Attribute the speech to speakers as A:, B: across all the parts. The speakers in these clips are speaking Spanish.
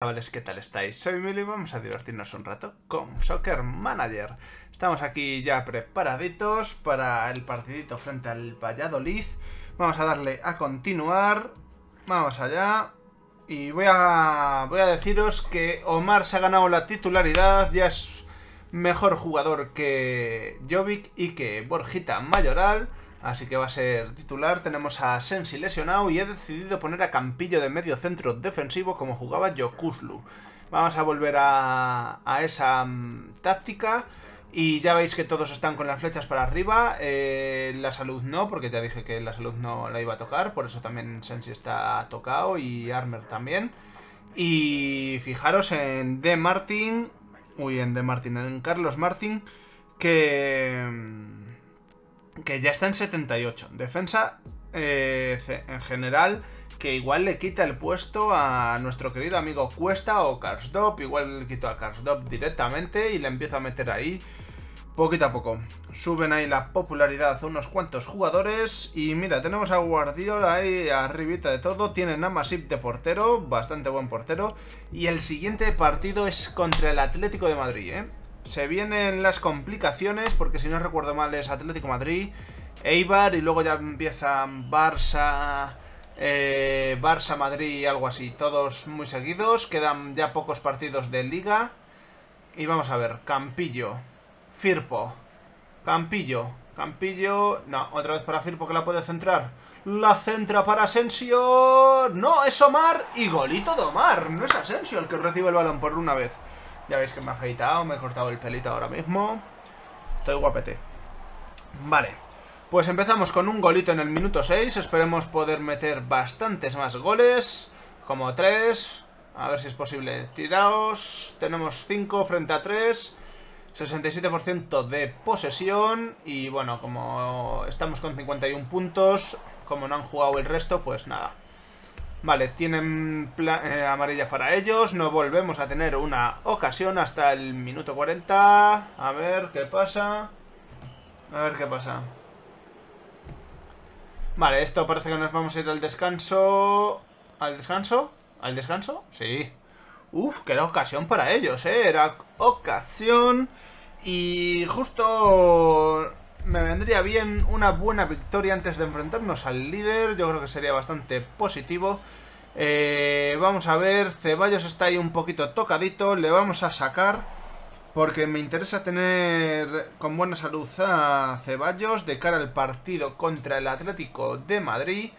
A: Chavales, ¿qué tal estáis? Soy Mili y vamos a divertirnos un rato con Soccer Manager. Estamos aquí ya preparaditos para el partidito frente al Valladolid. Vamos a darle a continuar. Vamos allá. Y voy a, voy a deciros que Omar se ha ganado la titularidad. Ya es mejor jugador que Jovic y que Borjita Mayoral. Así que va a ser titular. Tenemos a Sensi lesionado y he decidido poner a Campillo de medio centro defensivo como jugaba Yokuslu. Vamos a volver a, esa mm, táctica. Y ya veis que todos están con las flechas para arriba. Eh, la salud no, porque ya dije que la salud no la iba a tocar. Por eso también Sensi está tocado y Armer también. Y fijaros en D. Martin. Uy, en D. Martin, en Carlos Martin. Que mm, que ya está en 78. Defensa eh, en general que igual le quita el puesto a nuestro querido amigo Cuesta o Karsdorp. Igual le quito a Karsdorp directamente y le empiezo a meter ahí poquito a poco. Suben ahí la popularidad unos cuantos jugadores. Y mira, tenemos a Guardiola ahí arribita de todo. Tienen a Masip de portero, bastante buen portero. Y el siguiente partido es contra el Atlético de Madrid, ¿eh? Se vienen las complicaciones, porque si no recuerdo mal es Atlético Madrid, Eibar y luego ya empiezan Barça, eh, Barça, Madrid y algo así. Todos muy seguidos, quedan ya pocos partidos de liga. Y vamos a ver, Campillo, Firpo, Campillo, Campillo... No, otra vez para Firpo que la puede centrar. La centra para Asensio... No, es Omar y golito de Omar. No es Asensio el que recibe el balón por una vez. Ya veis que me ha afeitado, me he cortado el pelito ahora mismo. Estoy guapete. Vale. Pues empezamos con un golito en el minuto 6. Esperemos poder meter bastantes más goles. Como 3. A ver si es posible. Tiraos. Tenemos 5 frente a 3. 67% de posesión. Y bueno, como estamos con 51 puntos, como no han jugado el resto, pues nada. Vale, tienen eh, amarilla para ellos. No volvemos a tener una ocasión hasta el minuto 40. A ver qué pasa. A ver qué pasa. Vale, esto parece que nos vamos a ir al descanso. ¿Al descanso? ¿Al descanso? Sí. Uf, que era ocasión para ellos, ¿eh? Era ocasión. Y justo me vendría bien una buena victoria antes de enfrentarnos al líder. Yo creo que sería bastante positivo. Eh, vamos a ver, Ceballos está ahí un poquito tocadito. Le vamos a sacar porque me interesa tener con buena salud a Ceballos de cara al partido contra el Atlético de Madrid.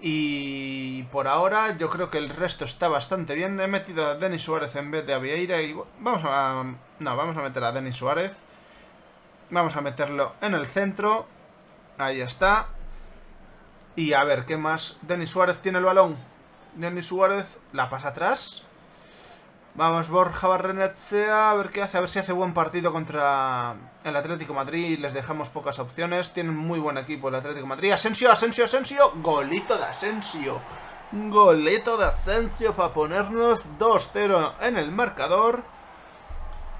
A: Y por ahora yo creo que el resto está bastante bien. He metido a Denis Suárez en vez de a Vieira vamos a... No, vamos a meter a Denis Suárez. Vamos a meterlo en el centro. Ahí está. Y a ver, ¿qué más? Denis Suárez tiene el balón. Denis Suárez la pasa atrás. Vamos, Borja Barrenechea, a ver qué hace, a ver si hace buen partido contra el Atlético Madrid. Les dejamos pocas opciones. Tienen muy buen equipo el Atlético Madrid. Asensio, Asensio, Asensio. Golito de Asensio. Golito de Asensio para ponernos 2-0 en el marcador.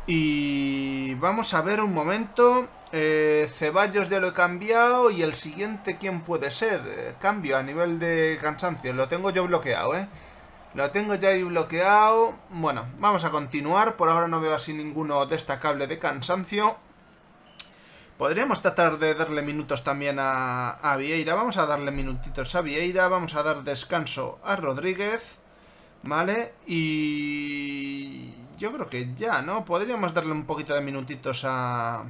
A: Y vamos a ver un momento. Eh, Ceballos ya lo he cambiado. Y el siguiente, ¿quién puede ser? Eh, cambio a nivel de cansancio. Lo tengo yo bloqueado, ¿eh? Lo tengo ya ahí bloqueado. Bueno, vamos a continuar. Por ahora no veo así ninguno destacable de cansancio. Podríamos tratar de darle minutos también a, a Vieira. Vamos a darle minutitos a Vieira. Vamos a dar descanso a Rodríguez. ¿Vale? Y yo creo que ya, ¿no? Podríamos darle un poquito de minutitos a...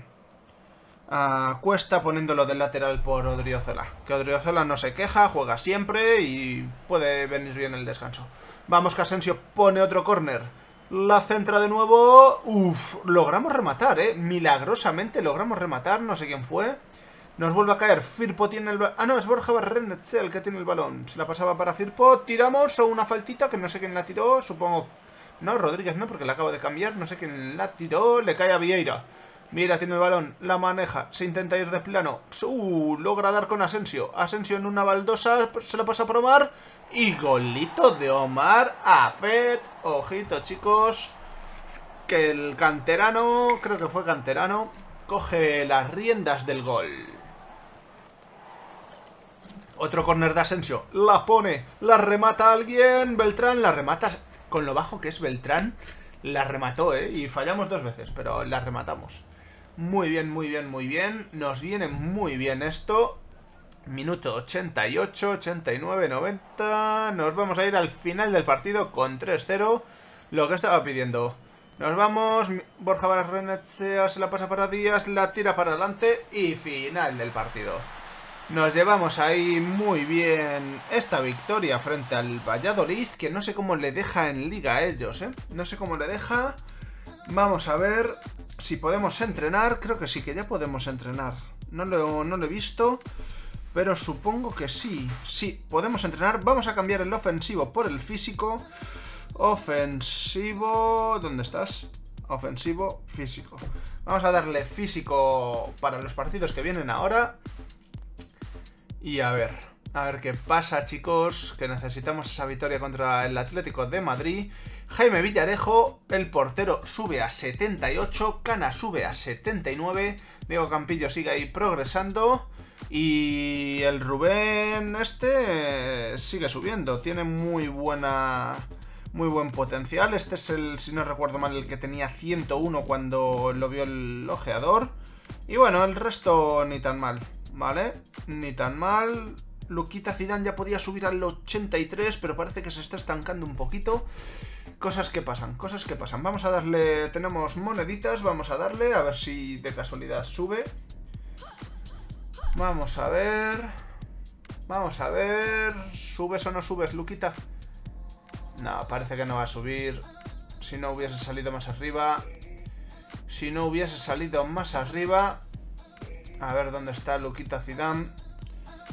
A: A Cuesta poniéndolo de lateral por Odriozola. Que Odriozola no se queja, juega siempre y puede venir bien el descanso. Vamos que Asensio pone otro córner. La centra de nuevo. Uf, logramos rematar, ¿eh? Milagrosamente logramos rematar, no sé quién fue. Nos vuelve a caer. Firpo tiene el balón. Ah, no, es Borja Barrenetze el que tiene el balón. Se la pasaba para Firpo. Tiramos o una faltita que no sé quién la tiró. Supongo no, Rodríguez no, porque la acabo de cambiar. No sé quién la tiró. Le cae a Vieira. Mira, tiene el balón. La maneja. Se intenta ir de plano. Uh, logra dar con Asensio. Asensio en una baldosa. Se la pasa por Omar. Y golito de Omar a Fed. Ojito, chicos. Que el canterano, creo que fue canterano, coge las riendas del gol. Otro corner de Asensio. La pone. La remata alguien. Beltrán la remata con lo bajo que es Beltrán, la remató, ¿eh? Y fallamos dos veces, pero la rematamos. Muy bien, muy bien, muy bien. Nos viene muy bien esto. Minuto 88, 89, 90. Nos vamos a ir al final del partido con 3-0. Lo que estaba pidiendo. Nos vamos. Borja Barrenechea se la pasa para Díaz, la tira para adelante y final del partido. Nos llevamos ahí muy bien esta victoria frente al Valladolid, que no sé cómo le deja en liga a ellos, ¿eh? No sé cómo le deja. Vamos a ver si podemos entrenar. Creo que sí, que ya podemos entrenar. No lo, no lo he visto, pero supongo que sí. Sí, podemos entrenar. Vamos a cambiar el ofensivo por el físico. Ofensivo... ¿Dónde estás? Ofensivo, físico. Vamos a darle físico para los partidos que vienen ahora. Y a ver, a ver qué pasa, chicos, que necesitamos esa victoria contra el Atlético de Madrid. Jaime Villarejo, el portero, sube a 78, Cana sube a 79, Diego Campillo sigue ahí progresando y el Rubén este sigue subiendo, tiene muy buena... Muy buen potencial. Este es el, si no recuerdo mal, el que tenía 101 cuando lo vio el ojeador. Y bueno, el resto ni tan mal. ¿Vale? Ni tan mal. Luquita Zidane ya podía subir al 83, pero parece que se está estancando un poquito. Cosas que pasan, cosas que pasan. Vamos a darle... Tenemos moneditas, vamos a darle, a ver si de casualidad sube. Vamos a ver... Vamos a ver... ¿Subes o no subes, Luquita? No, parece que no va a subir. Si no hubiese salido más arriba... Si no hubiese salido más arriba... A ver dónde está Luquita Zidane.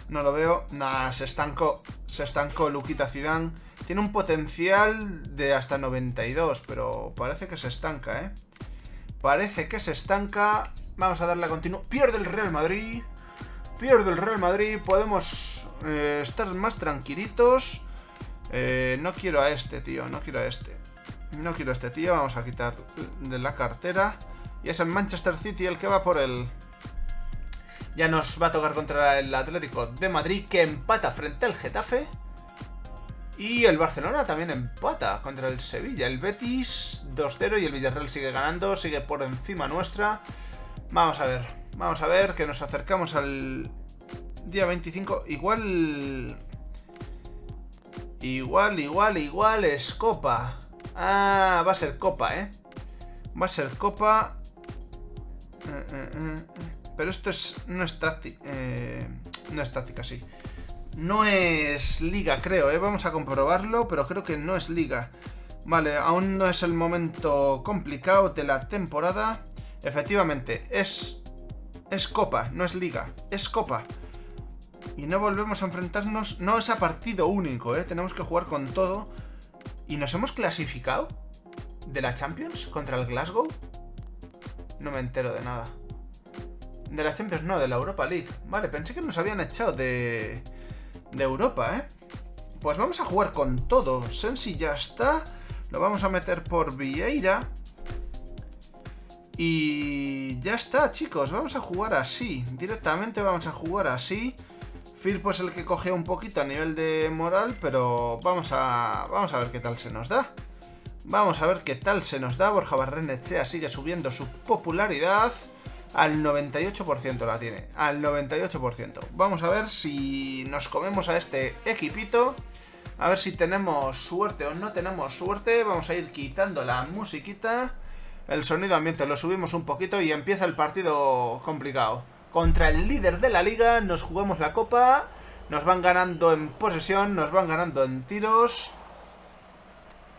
A: No lo veo. Nah, se estancó. Se estancó Luquita Zidane. Tiene un potencial de hasta 92, pero parece que se estanca, ¿eh? Parece que se estanca. Vamos a darle a continuo. Pierde el Real Madrid. Pierde el Real Madrid. Podemos eh, estar más tranquilitos. Eh, no quiero a este, tío. No quiero a este. No quiero a este tío. Vamos a quitar de la cartera. Y es el Manchester City el que va por el... Ya nos va a tocar contra el Atlético de Madrid que empata frente al Getafe. Y el Barcelona también empata contra el Sevilla. El Betis 2-0 y el Villarreal sigue ganando, sigue por encima nuestra. Vamos a ver, vamos a ver que nos acercamos al día 25. Igual... Igual, igual, igual es Copa. Ah, va a ser Copa, ¿eh? Va a ser Copa. Eh, eh, eh, pero esto es no es táctica. Eh, no es táctica, sí. No es liga, creo, ¿eh? Vamos a comprobarlo, pero creo que no es liga. Vale, aún no es el momento complicado de la temporada. Efectivamente, es, es copa, no es liga, es copa. Y no volvemos a enfrentarnos, no es a partido único, ¿eh? Tenemos que jugar con todo. ¿Y nos hemos clasificado de la Champions contra el Glasgow? No me entero de nada. De la Champions, no, de la Europa League. Vale, pensé que nos habían echado de, de Europa, ¿eh? Pues vamos a jugar con todo. Sensi ya está. Lo vamos a meter por Vieira. Y ya está, chicos. Vamos a jugar así. Directamente vamos a jugar así. Firpo es el que coge un poquito a nivel de moral, pero vamos a, vamos a ver qué tal se nos da. Vamos a ver qué tal se nos da. Borja Barrenechea sigue subiendo su popularidad. Al 98% la tiene. Al 98%. Vamos a ver si nos comemos a este equipito. A ver si tenemos suerte o no tenemos suerte. Vamos a ir quitando la musiquita. El sonido ambiente lo subimos un poquito y empieza el partido complicado. Contra el líder de la liga nos jugamos la copa. Nos van ganando en posesión, nos van ganando en tiros.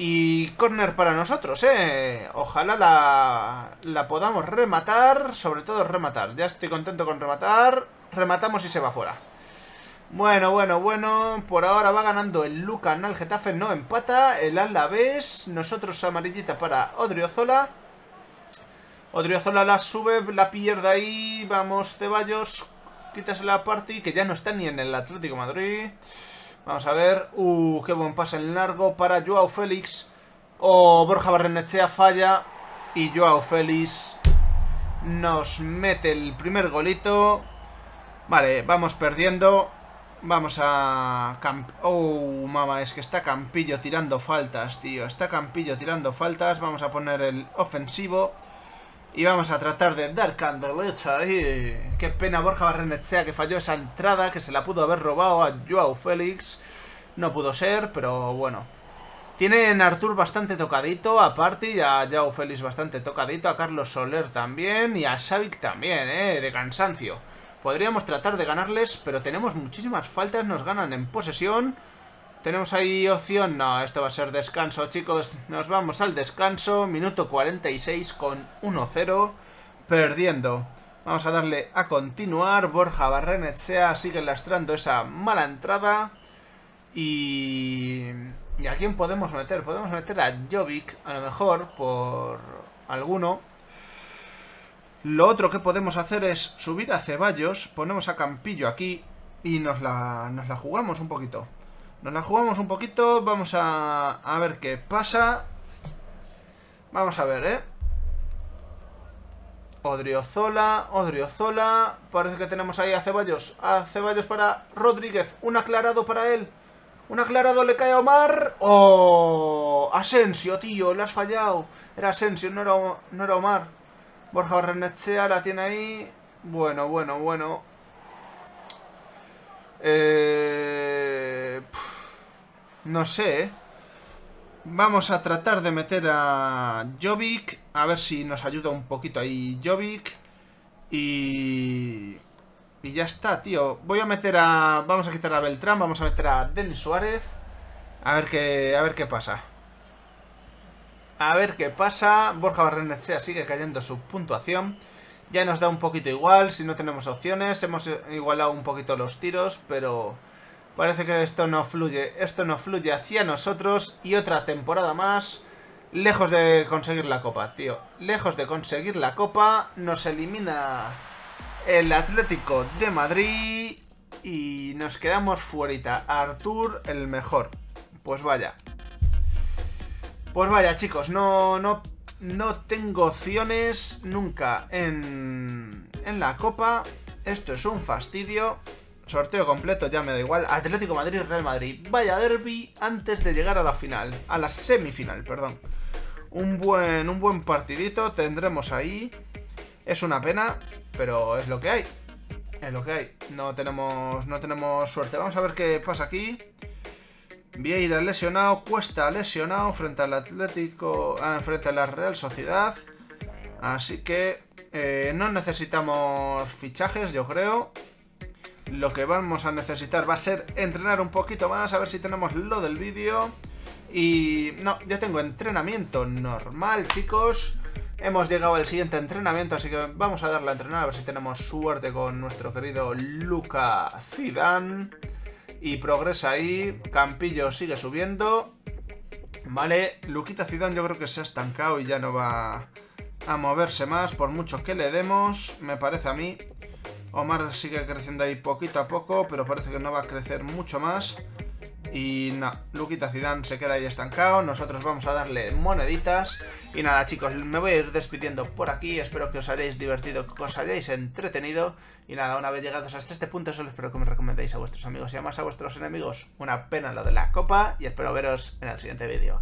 A: Y corner para nosotros, ¿eh? Ojalá la, la podamos rematar, sobre todo rematar. Ya estoy contento con rematar. Rematamos y se va fuera. Bueno, bueno, bueno. Por ahora va ganando el Lucan al Getafe, no empata. El Alavés, nosotros amarillita para Odriozola. Odriozola la sube, la pierde ahí. Vamos, Ceballos, quítase la party, que ya no está ni en el Atlético Madrid. Vamos a ver. Uh, qué buen pase en largo para Joao Félix. O Borja Barrenechea falla. Y Joao Félix nos mete el primer golito. Vale, vamos perdiendo. Vamos a... Oh, mamá, es que está Campillo tirando faltas, tío. Está Campillo tirando faltas. Vamos a poner el ofensivo. Y vamos a tratar de dar candeleta ahí. Qué pena Borja Barrenechea que falló esa entrada, que se la pudo haber robado a Joao Félix. No pudo ser, pero bueno. Tienen a Artur bastante tocadito, aparte, y a Joao Félix bastante tocadito, a Carlos Soler también, y a Xavic también, eh, de cansancio. Podríamos tratar de ganarles, pero tenemos muchísimas faltas, nos ganan en posesión. ¿Tenemos ahí opción? No, esto va a ser descanso, chicos. Nos vamos al descanso, minuto 46 con 1-0, perdiendo. Vamos a darle a continuar. Borja Barrenechea sigue lastrando esa mala entrada. Y... ¿Y a quién podemos meter? Podemos meter a Jovic, a lo mejor, por alguno. Lo otro que podemos hacer es subir a Ceballos, ponemos a Campillo aquí y nos la, nos la jugamos un poquito. Nos la jugamos un poquito, vamos a, a ver qué pasa. Vamos a ver, ¿eh? Odriozola, Odriozola. Parece que tenemos ahí a Ceballos. A Ceballos para Rodríguez. Un aclarado para él. Un aclarado le cae a Omar. ¡Oh! Asensio, tío, le has fallado. Era Asensio, no era, no era Omar. Borja Barrenechea la tiene ahí. Bueno, bueno, bueno. Eh, no sé. Vamos a tratar de meter a Jovic. A ver si nos ayuda un poquito ahí Jovic. Y... Y ya está, tío. Voy a meter a... Vamos a quitar a Beltrán. Vamos a meter a Denis Suárez. A ver qué, a ver qué pasa. A ver qué pasa. Borja Barrenechea sigue cayendo su puntuación. Ya nos da un poquito igual si no tenemos opciones. Hemos igualado un poquito los tiros, pero parece que esto no fluye. Esto no fluye hacia nosotros. Y otra temporada más. Lejos de conseguir la copa, tío. Lejos de conseguir la copa. Nos elimina el Atlético de Madrid. Y nos quedamos fuerita. Artur, el mejor. Pues vaya. Pues vaya, chicos, no, no, no tengo opciones nunca en, en la Copa. Esto es un fastidio. Sorteo completo, ya me da igual. Atlético Madrid, Real Madrid. Vaya derby antes de llegar a la final. A la semifinal, perdón. Un buen, un buen partidito tendremos ahí. Es una pena, pero es lo que hay. Es lo que hay. No tenemos, no tenemos suerte. Vamos a ver qué pasa aquí. Vieira lesionado, Cuesta lesionado frente al Atlético, ah, frente a la Real Sociedad. Así que eh, no necesitamos fichajes, yo creo. Lo que vamos a necesitar va a ser entrenar un poquito más, a ver si tenemos lo del vídeo. Y no, ya tengo entrenamiento normal, chicos. Hemos llegado al siguiente entrenamiento, así que vamos a darle a entrenar a ver si tenemos suerte con nuestro querido Luca Zidane. Y progresa ahí. Campillo sigue subiendo. Vale, Luquita Zidane yo creo que se ha estancado y ya no va a moverse más por mucho que le demos, me parece a mí. Omar sigue creciendo ahí poquito a poco, pero parece que no va a crecer mucho más. Y nada, Luquita Zidane se queda ahí estancado. Nosotros vamos a darle moneditas. Y nada, chicos, me voy a ir despidiendo por aquí. Espero que os hayáis divertido, que os hayáis entretenido. Y nada, una vez llegados hasta este punto, solo espero que me recomendéis a vuestros amigos y además a vuestros enemigos. Una pena lo de la copa. Y espero veros en el siguiente vídeo.